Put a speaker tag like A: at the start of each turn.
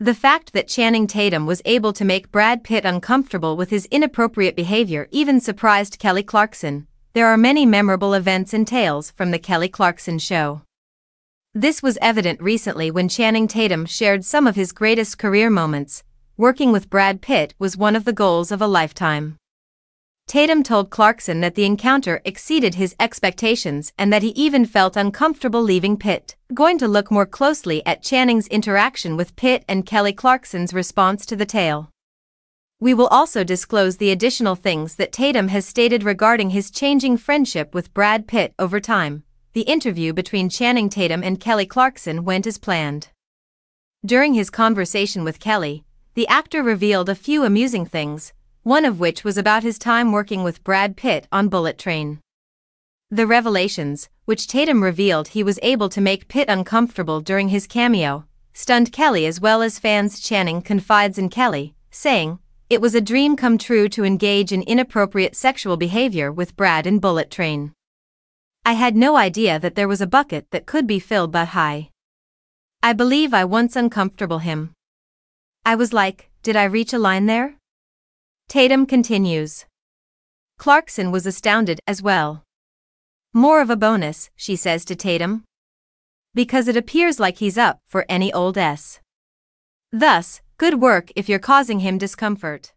A: The fact that Channing Tatum was able to make Brad Pitt uncomfortable with his inappropriate behavior even surprised Kelly Clarkson. There are many memorable events and tales from the Kelly Clarkson show. This was evident recently when Channing Tatum shared some of his greatest career moments. Working with Brad Pitt was one of the goals of a lifetime. Tatum told Clarkson that the encounter exceeded his expectations and that he even felt uncomfortable leaving Pitt. Going to look more closely at Channing's interaction with Pitt and Kelly Clarkson's response to the tale. We will also disclose the additional things that Tatum has stated regarding his changing friendship with Brad Pitt over time. The interview between Channing Tatum and Kelly Clarkson went as planned. During his conversation with Kelly, the actor revealed a few amusing things, one of which was about his time working with Brad Pitt on Bullet Train. The revelations, which Tatum revealed he was able to make Pitt uncomfortable during his cameo, stunned Kelly as well as fans. Channing confides in Kelly, saying, It was a dream come true to engage in inappropriate sexual behavior with Brad in Bullet Train. I had no idea that there was a bucket that could be filled but high. I believe I once uncomfortable him. I was like, did I reach a line there? Tatum continues. Clarkson was astounded as well. More of a bonus, she says to Tatum. Because it appears like he's up for any old S. Thus, good work if you're causing him discomfort.